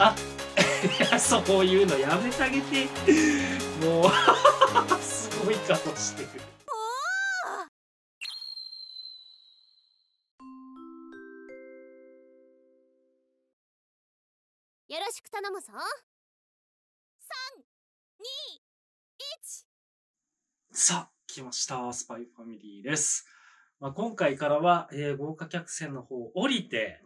あ そういうのやめてあげて。もう すごい顔してる。よろしく頼むぞ。321さあ来ました。スパイファミリーです、まあ、今回からは、えー豪華客船の方降りて、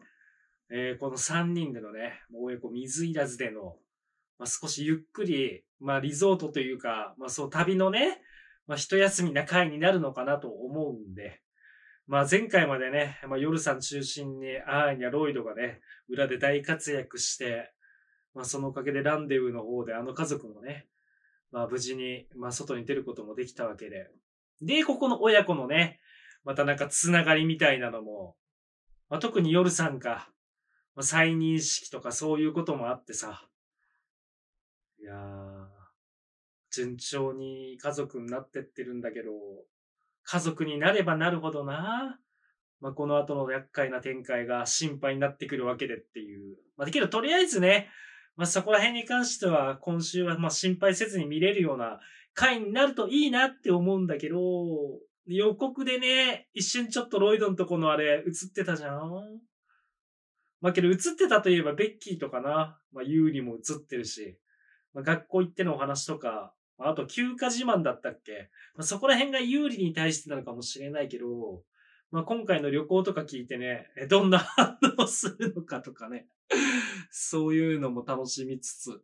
えーこの3人でのねもう親子水入らずでの、まあ、少しゆっくり、まあ、リゾートというか、まあ、そう旅のね、まあ、一休みな回になるのかなと思うんで、まあ、前回までね、まあ、夜さん中心にアーニャ、ロイドがね、裏で大活躍して、まあ、そのおかげでランデブーの方であの家族もね、まあ、無事に、まあ、外に出ることもできたわけで。で、ここの親子のね、またなんかつながりみたいなのも、まあ、特に夜さんか、まあ、再認識とかそういうこともあってさ。いやー、順調に家族になってってるんだけど、家族になればなるほどな。まあ、この後の厄介な展開が心配になってくるわけでっていう。まあ、だけどとりあえずね、まあ、そこら辺に関しては今週はまあ心配せずに見れるような回になるといいなって思うんだけど、予告でね、一瞬ちょっとロイドのとこのあれ映ってたじゃんまあけど映ってたといえばベッキーとかな、まあユーリも映ってるし、まあ学校行ってのお話とか、まああと休暇自慢だったっけまあそこら辺が有利に対してなのかもしれないけど、まあ今回の旅行とか聞いてね、えどんな反応するのかとかね、そういうのも楽しみつつ、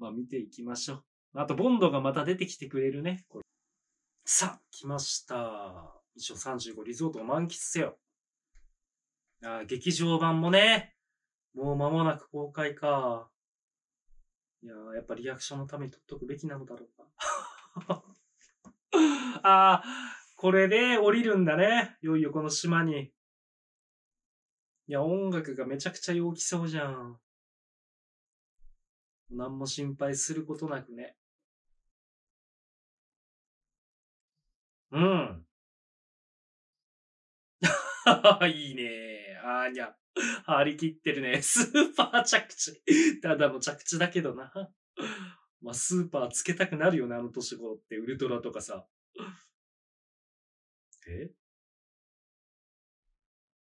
まあ見ていきましょう。あと、ボンドがまた出てきてくれるね。これさあ、来ました。一応35リゾートを満喫せよ。あ劇場版もね、もう間もなく公開か。いややっぱリアクションのために撮っとくべきなのだろうか。ああ、これで降りるんだね。いよいよこの島に。いや、音楽がめちゃくちゃ陽気そうじゃん。何も心配することなくね。うん。いいね。あーにゃ。張り切ってるね。スーパー着地。ただの着地だけどな。まあ、スーパーつけたくなるよね、あの年頃って。ウルトラとかさ。え？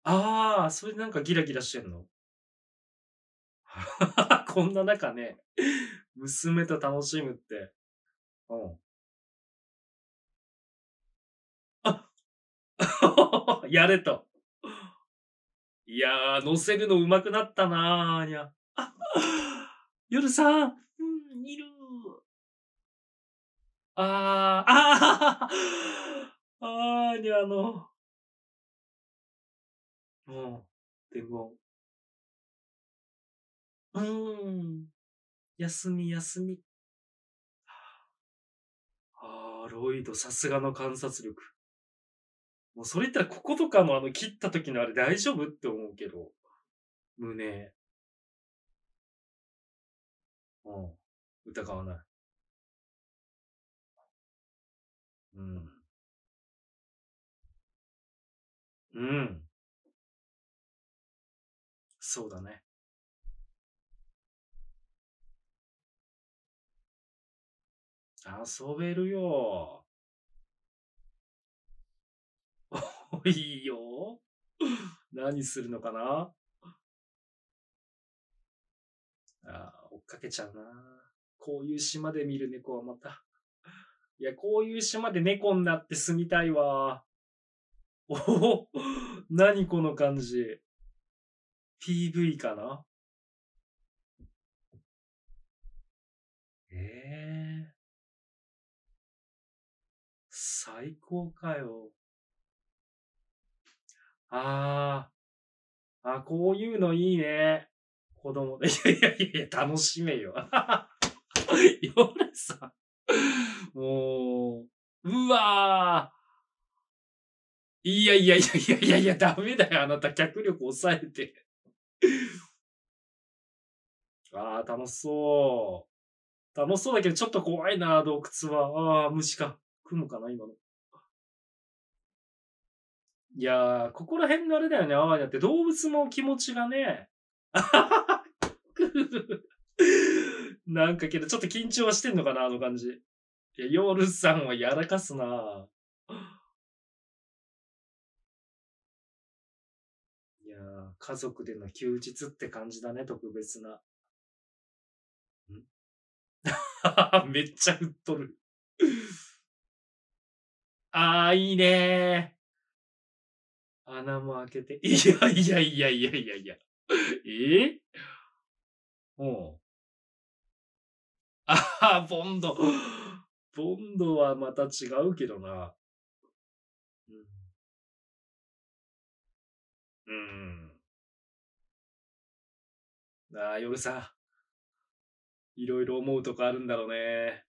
ああ、それなんかギラギラしてんの？こんな中ね、娘と楽しむって。うん。あ やれと。いやー、乗せるの上手くなったなーにゃ。あ 夜さん、うん、いる。あー、あー、あーにゃ、あの、うん、伝言。うーん。休み休み。ああ、ロイドさすがの観察力。もうそれ言ったらこことかのあの切った時のあれ大丈夫って思うけど。胸。うん。疑わない。うん。うん。そうだね。遊べるよ。いいよ。何するのかな？あー追っかけちゃうな。こういう島で見る猫はまた。いや、こういう島で猫になって住みたいわ。おお何この感じ。PV かな？ええ最高かよ。ああ。あ、こういうのいいね。子供。いやいやいや、楽しめよ。夜さん。もう、うわー。いやいやいやいやいやいや、ダメだよ。あなた脚力抑えて。ああ、楽しそう。楽しそうだけど、ちょっと怖いな、洞窟は。ああ、虫か。雲かな、今の。いやー、ここら辺のあれだよね、ああやって動物の気持ちがね。なんかけど、ちょっと緊張はしてんのかな、あの感じ。いや、夜さんはやらかすないや家族での休日って感じだね、特別な。ん？めっちゃ振っとる。ああ、いいね穴も開けて。いやいやいやいやいやいや。え？うん。ああ、ボンド。ボンドはまた違うけどな。うん。うんああ、夜さ、いろいろ思うとこあるんだろうね。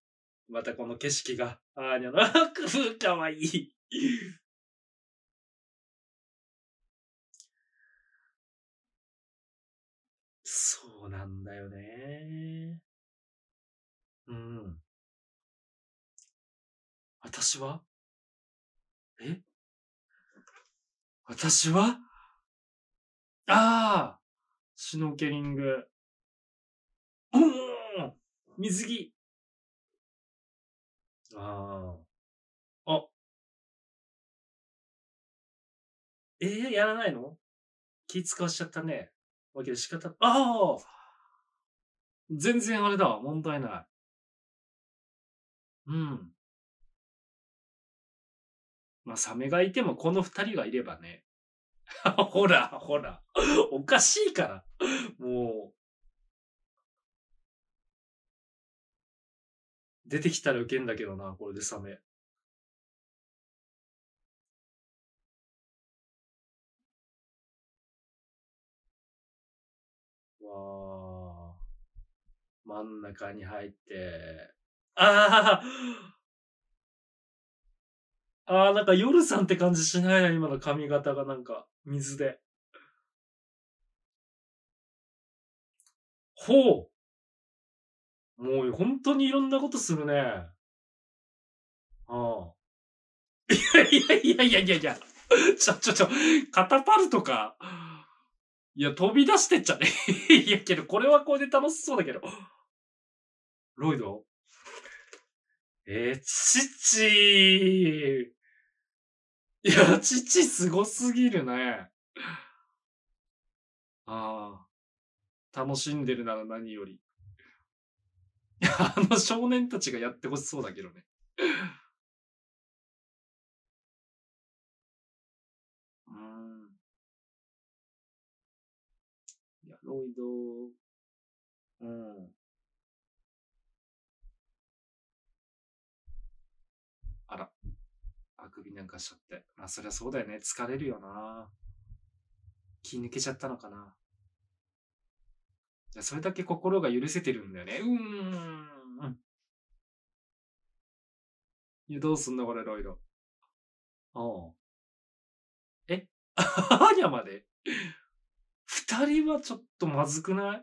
またこの景色が。あーにゃな、かわいい。なんだよね。うん。私は？え？私は？ああシュノーケリング。おお水着ああ。あ。えー、やらないの？気使わしちゃったね。わけで仕方、ああ全然あれだわ。問題ない。うん。まあ、サメがいてもこの二人がいればね。ほら、ほら。おかしいから。もう。出てきたらウケんだけどな、これでサメ。わあ。真ん中に入って。ああああ、なんか夜さんって感じしないな、今の髪型がなんか、水で。ほう。もう本当にいろんなことするね。ああ。いやいやいやいやいやいや。ちょちょちょ、カタパルトか。いや、飛び出してっちゃね。いやけど、これはこれで楽しそうだけど。ロイド？えー、父いや、父すごすぎるね。ああ。楽しんでるなら何より。あの少年たちがやってほしそうだけどね。ロイド、うん。あら。あくびなんかしちゃって。まあそりゃそうだよね。疲れるよな。気抜けちゃったのかな。それだけ心が許せてるんだよね。うーん。いや、どうすんのこれ、ロイド。おうえ？アーニャまで二人はちょっとまずくない？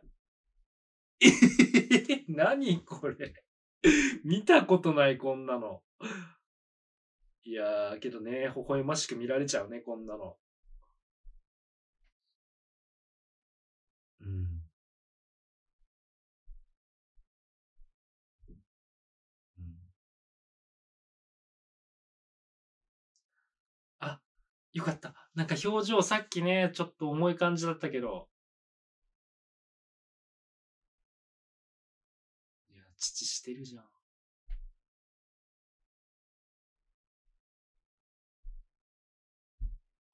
えへへ何これ？見たことない、こんなの。いやー、けどね、微笑ましく見られちゃうね、こんなの。うん。よかった。なんか表情さっきね、ちょっと重い感じだったけど。いや、父してるじゃん。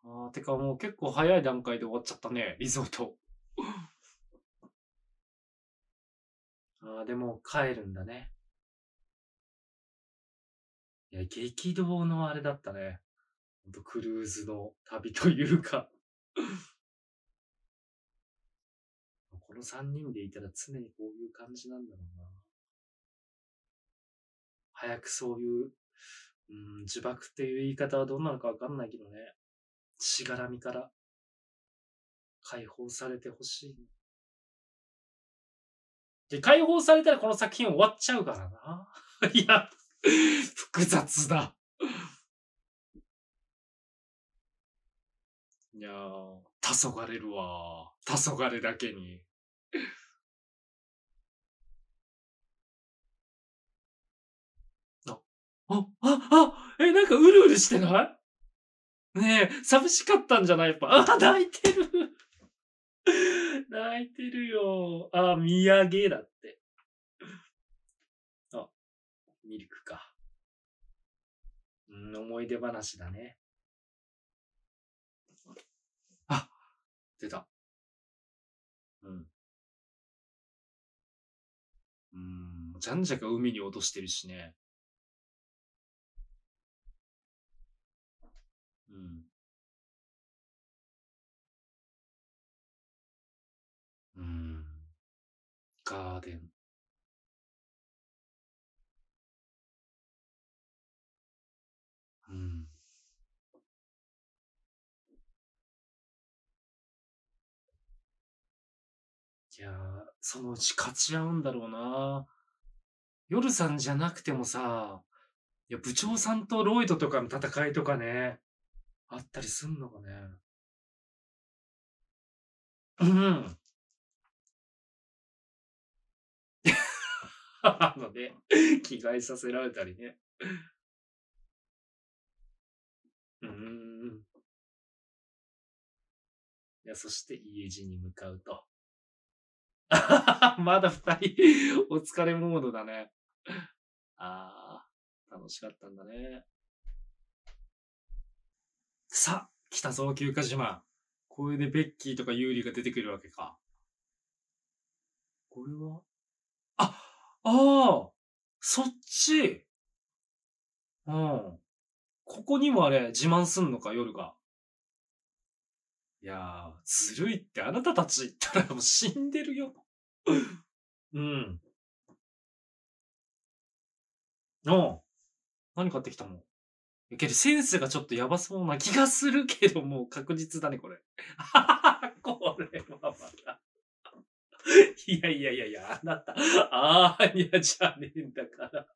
ああ、てかもう結構早い段階で終わっちゃったね、リゾート。ああ、でも帰るんだね。いや、激動のあれだったね。クルーズの旅というか この3人でいたら常にこういう感じなんだろうな。早くそういう、うん、呪縛っていう言い方はどんなのかわかんないけどね。しがらみから解放されてほしい。で、解放されたらこの作品終わっちゃうからな。いや、複雑だ。いやー、黄昏れるわー。黄昏だけに。あ、あ、あ、え、なんかうるうるしてない？ねえ、寂しかったんじゃない？やっぱ。あ、泣いてる 泣いてるよ。あ、土産だって。あ、ミルクか。うん、思い出話だね。出た。うん。うん、じゃんじゃか海に落としてるしね。うん。うん。ガーデン。いやー、そのうち勝ち合うんだろうな。夜さんじゃなくてもさ、いや、部長さんとロイドとかの戦いとかね、あったりすんのかね。うん。あのね、着替えさせられたりね。うん。いや、そして家路に向かうと。まだ二人、お疲れモードだね。ああ、楽しかったんだね。さあ、来たぞ、休暇島。これでベッキーとかユーリが出てくるわけか。これは？あ、ああ、そっち。うん。ここにもあれ、自慢すんのか、夜が。いやー、ずるいってあなたたち言ったらもう死んでるよ。うん。お何買ってきたの？けどセンスがちょっとやばそうな気がするけど、もう確実だね、これ。これはまた。いやいやいやいや、あなた、ああ、いや、じゃねえんだから。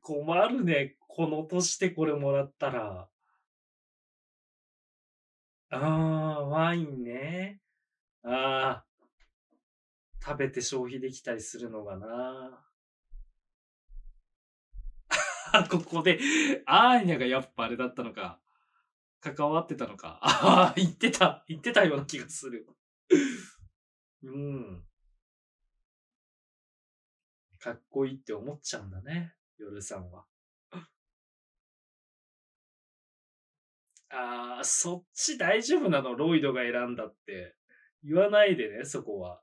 困るね、この年でこれもらったら。ああ、ワインね。ああ、食べて消費できたりするのがな。ここで、アーニャがやっぱあれだったのか。関わってたのか。ああ、言ってた。言ってたような気がする。うん。かっこいいって思っちゃうんだね。夜さんは。ああ、そっち大丈夫なの？ロイドが選んだって。言わないでね、そこは。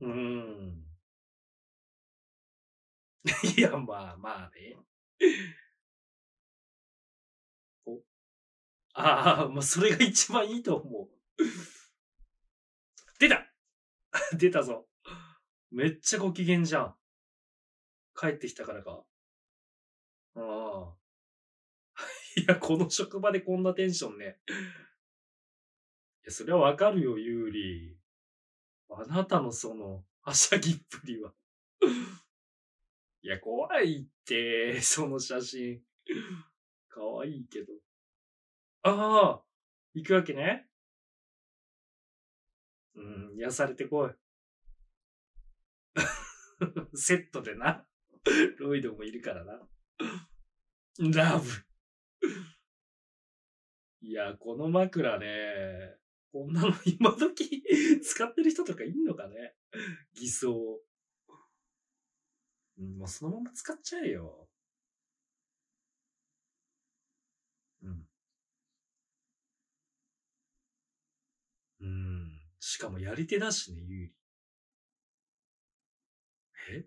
うーん。いや、まあまあね。お。ああ、まあそれが一番いいと思う。出た 出たぞ。めっちゃご機嫌じゃん。帰ってきたからか。ああ。いや、この職場でこんなテンションね。いや、それはわかるよ、ユーリ。あなたのその、はしゃぎっぷりは。いや、怖いって、その写真。可愛いけど。ああ、行くわけね。うん、癒されてこい。セットでな。ロイドもいるからな。ラブ。いや、この枕ね、こんなの今時 使ってる人とかいんのかね？偽装。もうそのまま使っちゃえよ。うん。うん。しかもやり手だしね、有利。え？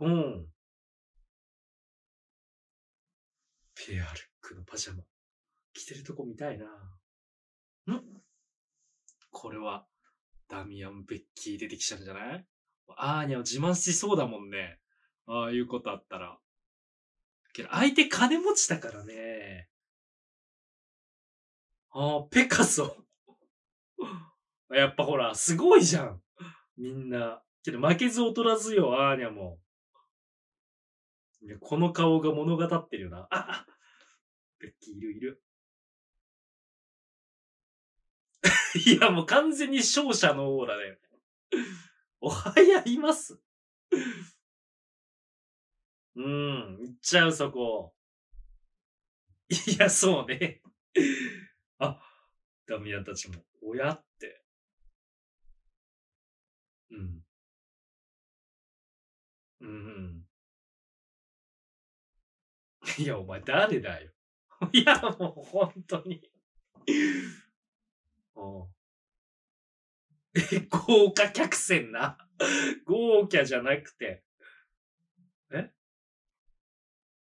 うん。ペアルックのパジャマ。着てるとこ見たいな。ん？これは、ダミアン・ベッキー出てきちゃうんじゃない？アーニャを自慢しそうだもんね。ああいうことあったら。けど、相手金持ちだからね。ああ、ペカソ。やっぱほら、すごいじゃん。みんな。けど負けず劣らずよ、アーニャも。この顔が物語ってるよな。あ、ベッキーいるいる。いや、もう完全に勝者のオーラだよ。おはやいます？うん、行っちゃう、そこ。いや、そうね。あ、ダミアンたちも、親って。うん。うん。いや、お前誰だよ。いや、もう本当に。お え、豪華客船な。豪華じゃなくて。え？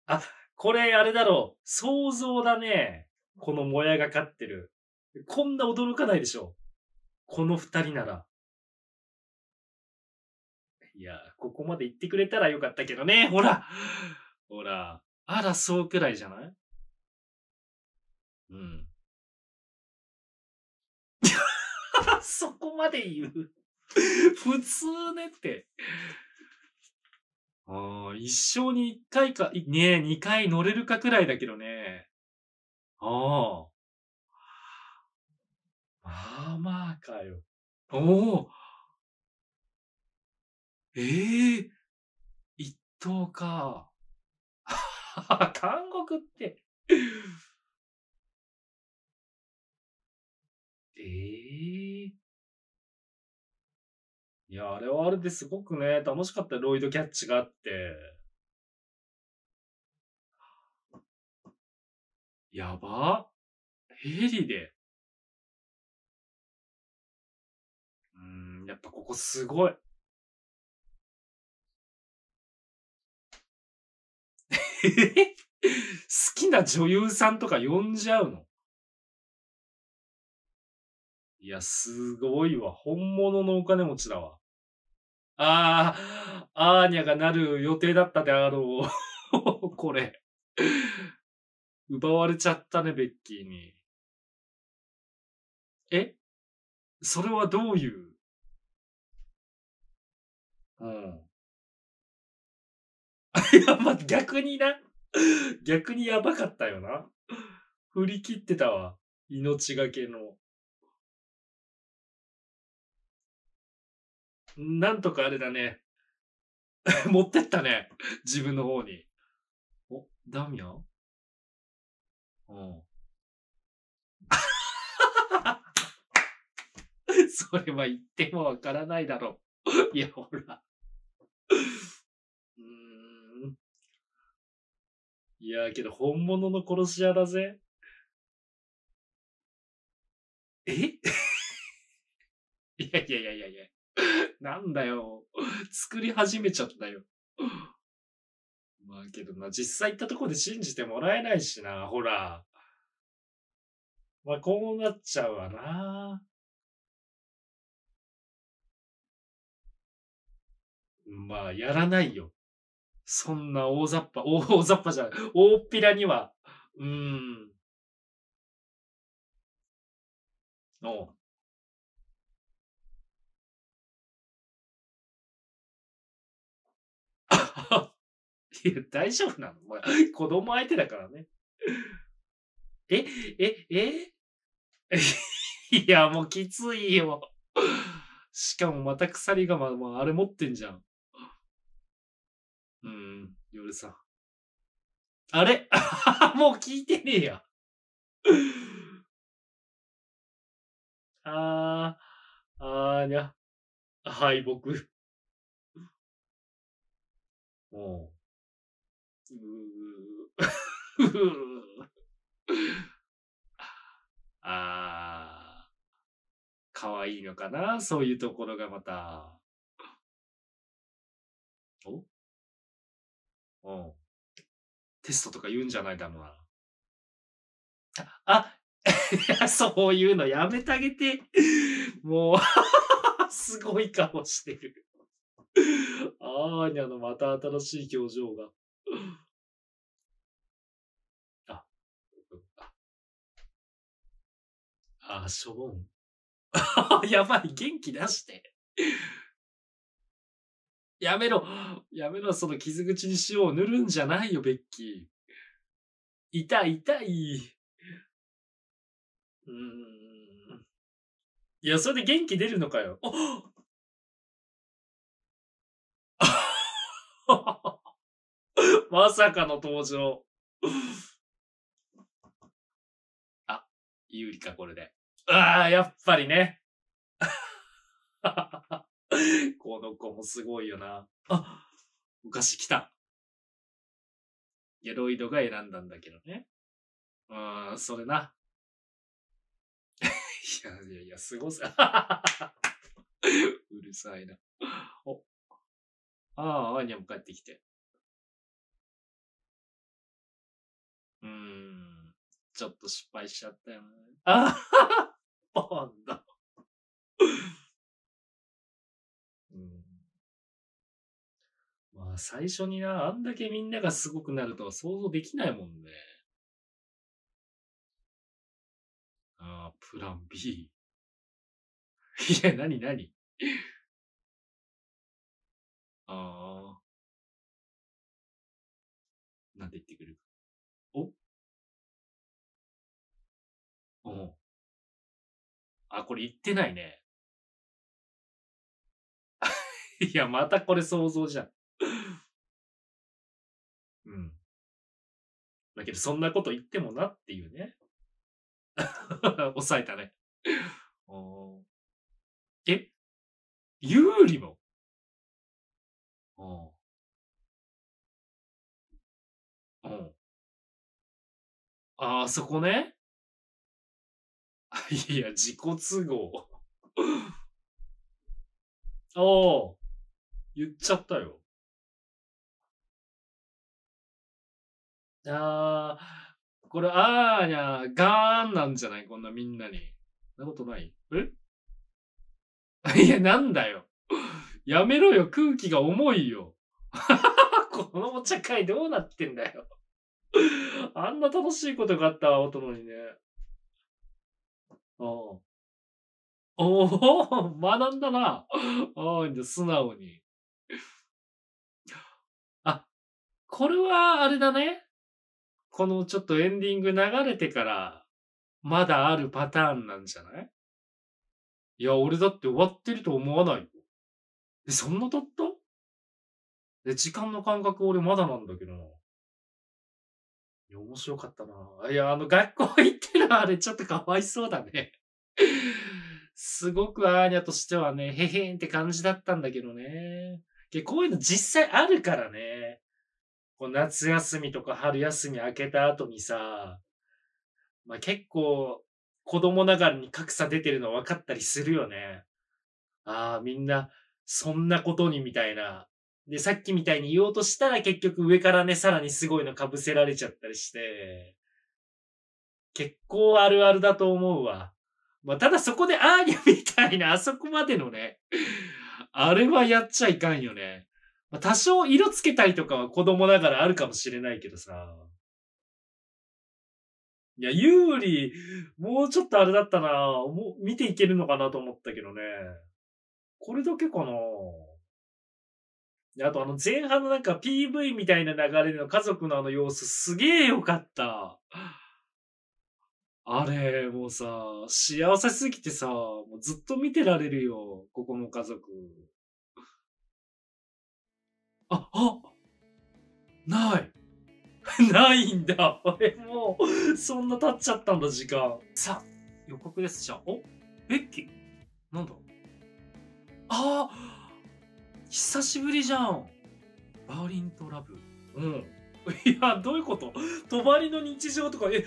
あ、これあれだろう。想像だね。このもやが飼ってる。こんな驚かないでしょ。この二人なら。いや、ここまで言ってくれたらよかったけどね。ほら。ほら。あら、そうくらいじゃない？うん。そこまで言う？普通ねって。ああ、一生に一回か、ねえ、二回乗れるかくらいだけどね。ああ。まあまあかよ。おお。ええー、一等か。韓国って。ええ、いや、あれはあれですごくね、楽しかったロイドキャッチがあって。やばヘリで。うん、やっぱここすごい。好きな女優さんとか呼んじゃうの？いや、すごいわ。本物のお金持ちだわ。ああ、アーニャがなる予定だったであろう。これ。奪われちゃったね、ベッキーに。え？それはどういう？うん。いや、ま逆にな。逆にやばかったよな。振り切ってたわ。命がけの。なんとかあれだね。持ってったね。自分の方に。お、ダミア？ンうん。それは言ってもわからないだろう。いや、ほら。うん。いや、けど本物の殺し屋だぜ。え？い やいやいやいやいや。なんだよ。作り始めちゃったよ。まあけどな、実際行ったとこで信じてもらえないしな、ほら。まあこうなっちゃうわな。まあ、やらないよ。そんな大雑把、大雑把じゃない、大っぴらには。うーん。お いや、大丈夫なの、まあ、子供相手だからね。え、え、え？いや、もうきついよ。しかもまた鎖がま、まあ、あれ持ってんじゃん。うん、夜さん。あれ？もう聞いてねえや。あー、あーにゃ。敗北。もう。うー。あー。可愛いのかな？そういうところがまた。お？うん。テストとか言うんじゃない？だろうな。あ、そういうのやめてあげて。もう すごい顔してる。あーにゃのまた新しい表情が。あ、あ、あしょぼん。やばい、元気出して。やめろやめろ、その傷口に塩を塗るんじゃないよ、ベッキー。痛い、痛い。うん。いや、それで元気出るのかよ。まさかの登場。あ、有利か、これで。ああ、やっぱりね。この子もすごいよな。あ、お菓子来た。いや、ロイドが選んだんだけどね。うーん、それな。いやいやいや、すごさ。うるさいな。お。ああ、アーニャも帰ってきて。うん。ちょっと失敗しちゃったよね。あはポンド。うん。まあ、最初にな、あんだけみんながすごくなるとは想像できないもんね。ああ、プラン B。いや、なになにああ。おん。あ、これ言ってないね。いや、またこれ想像じゃん。うん。だけど、そんなこと言ってもなっていうね。抑えたね。おえ？有利もおうん。ああ、そこね。いや、自己都合。ああ、言っちゃったよ。ああ、これ、あーにゃ、ガーンなんじゃない？こんなみんなに。そんなことない？え？いや、なんだよ。やめろよ、空気が重いよ。このお茶会どうなってんだよ。あんな楽しいことがあった音のにね。おおお 学んだな。ああ、素直に。あ、これはあれだね。このちょっとエンディング流れてから、まだあるパターンなんじゃない？いや、俺だって終わってると思わないよ。え、そんな経った？え、時間の感覚俺まだなんだけどな。いや、面白かったな。いや、あの、学校行ってるあれちょっとかわいそうだね。すごくアーニャとしてはね、へへんって感じだったんだけどね。でこういうの実際あるからね。こう夏休みとか春休み明けた後にさ、まあ、結構子供ながらに格差出てるの分かったりするよね。ああ、みんなそんなことにみたいな。で、さっきみたいに言おうとしたら結局上からね、さらにすごいの被せられちゃったりして、結構あるあるだと思うわ。まあ、ただそこでアーニャみたいな あそこまでのね、あれはやっちゃいかんよね。まあ、多少色つけたりとかは子供ながらあるかもしれないけどさ。いや、有利、もうちょっとあれだったな。もう見ていけるのかなと思ったけどね。これだけかな。あとあの前半のなんか PV みたいな流れの家族のあの様子すげえよかった。あれ、もうさ、幸せすぎてさ、もうずっと見てられるよ。ここの家族。あ、あない。ないんだ。俺もう、そんな経っちゃったんだ、時間。さあ、予告です。じゃあ、おベッキーなんだ？ああ久しぶりじゃん。バーリンとラブ。うん。いや、どういうこと？泊まりの日常とか、え、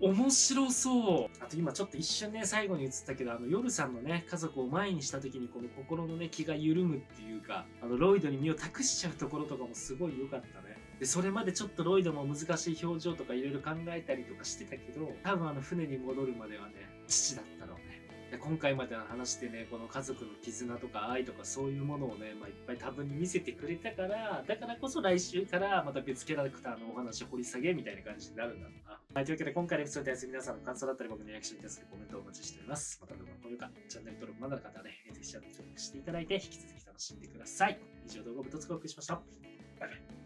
面白そう。あと今ちょっと一瞬ね、最後に映ったけど、あの、夜さんのね、家族を前にした時にこの心のね、気が緩むっていうか、あの、ロイドに身を託しちゃうところとかもすごい良かったね。で、それまでちょっとロイドも難しい表情とかいろいろ考えたりとかしてたけど、多分あの船に戻るまではね、父だったろうね。で今回までの話でね、この家族の絆とか愛とかそういうものをね、まあ、いっぱい多分に見せてくれたから、だからこそ来週からまた別キャラクターのお話を掘り下げみたいな感じになるんだろうな。はい、というわけで今回のエピソードに対す皆さんの感想だったり僕のリアクションに対するコメントをお待ちしております。また動画の高評価、チャンネル登録まだの方はね、ぜひチャンネル登録していただいて引き続き楽しんでください。以上動画をぶとつお送りしました。バイバイ。